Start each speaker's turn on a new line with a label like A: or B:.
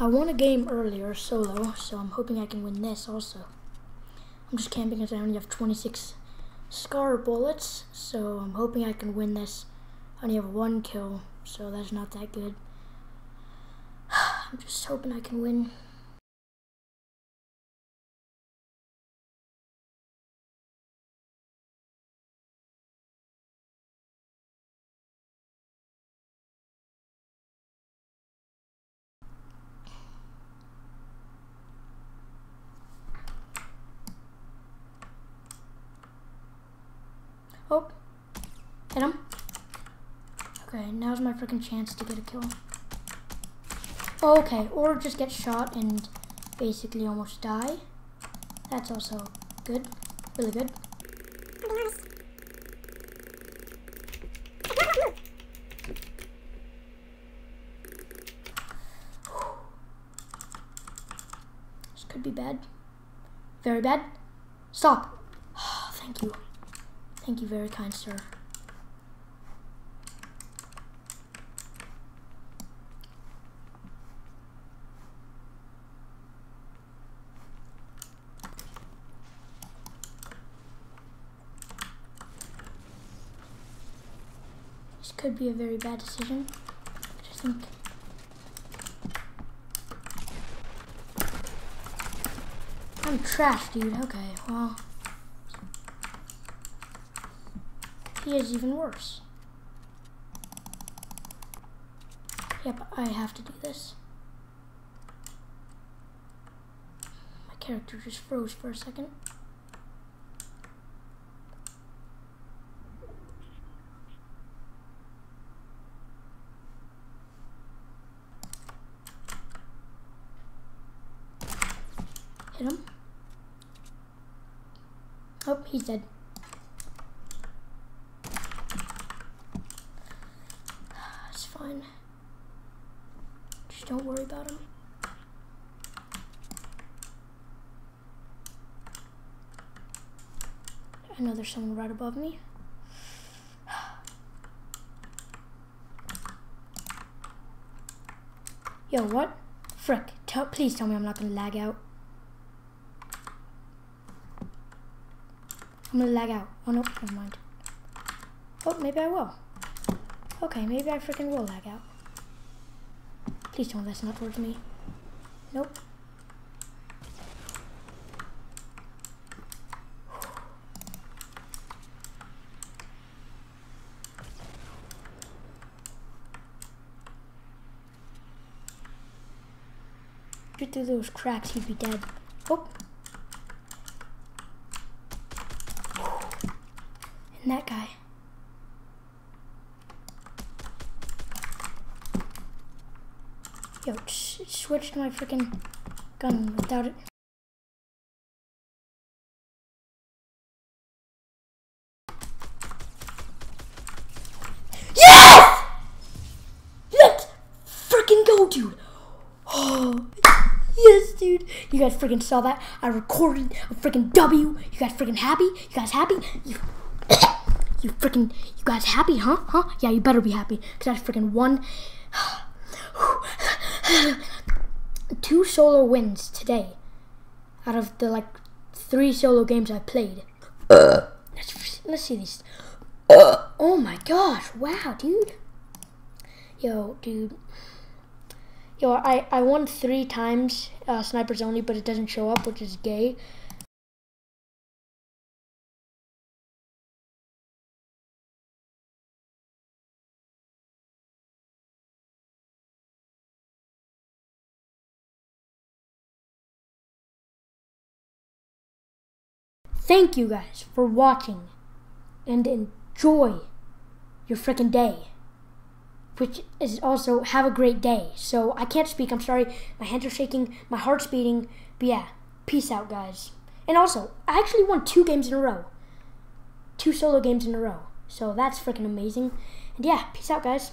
A: I won a game earlier solo, so I'm hoping I can win this also. I'm just camping because I only have 26 scar bullets, so I'm hoping I can win this. I only have one kill, so that's not that good. I'm just hoping I can win. Oh, hit him. Okay, now's my freaking chance to get a kill. Oh, okay, or just get shot and basically almost die. That's also good, really good. This could be bad. Very bad. Stop. Thank you. Thank you, very kind sir. This could be a very bad decision. I think I'm trash, dude. Okay, well. He is even worse. Yep, I have to do this. My character just froze for a second. Hit him. Oh, he's dead. Fine. Just don't worry about him. I know there's someone right above me. Yo, what? Frick. Tell, please tell me I'm not gonna lag out. I'm gonna lag out. Oh no, never mind. Oh, maybe I will. Okay, maybe I freaking will lag out. Please don't that's not towards me. Nope. Shoot through those cracks, he'd be dead. Oh. And that guy. Yo, switch my freaking gun without it. Yes! Let's freaking go, dude. Oh, yes, dude. You guys freaking saw that? I recorded a freaking W. You guys freaking happy? You guys happy? You, you freaking, you guys happy, huh? Huh? Yeah, you better be happy because I freaking won. Two solo wins today out of the like three solo games I played. Uh. Let's, let's see these. Uh. Oh my gosh! Wow, dude. Yo, dude. Yo, I, I won three times uh, snipers only, but it doesn't show up, which is gay. Thank you guys for watching and enjoy your freaking day. Which is also have a great day. So I can't speak, I'm sorry. My hands are shaking, my heart's beating. But yeah, peace out, guys. And also, I actually won two games in a row. Two solo games in a row. So that's freaking amazing. And yeah, peace out, guys.